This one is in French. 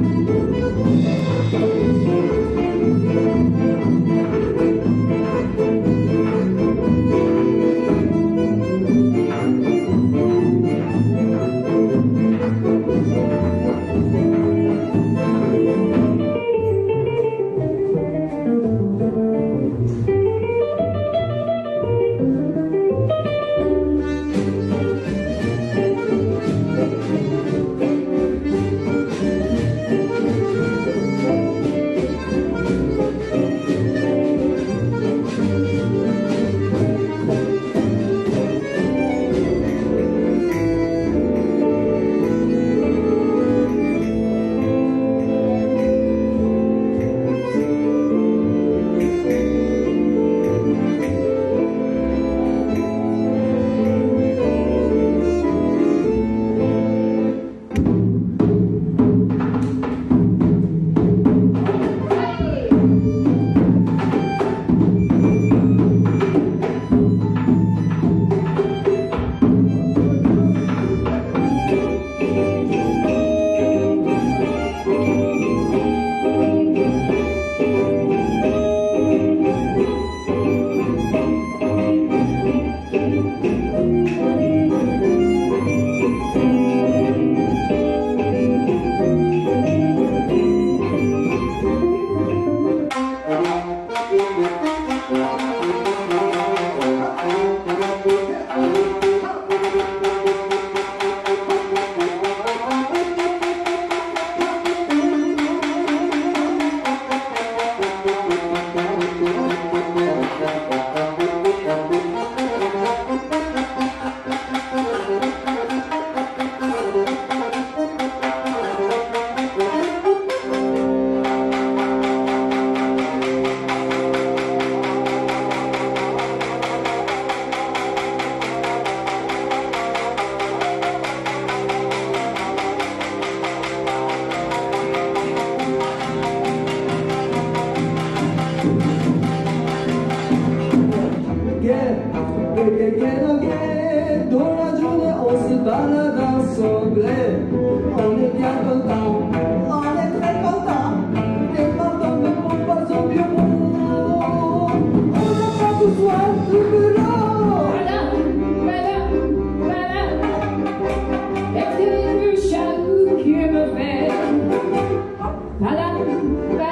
Thank you. Gege doge, dans la journée on se balade en sombré. On est bien content, on est très content. Les pardons ne font pas son bureau. On n'a pas besoin de boulot. Voilà, voilà, voilà. Est-ce que chaque coup que me fait? Voilà, voilà.